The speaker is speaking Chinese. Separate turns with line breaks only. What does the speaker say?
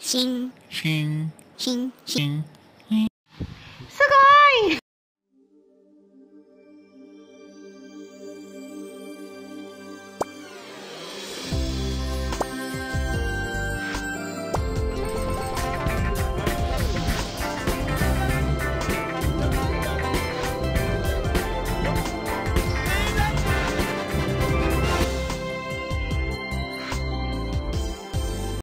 心。
心。
心心。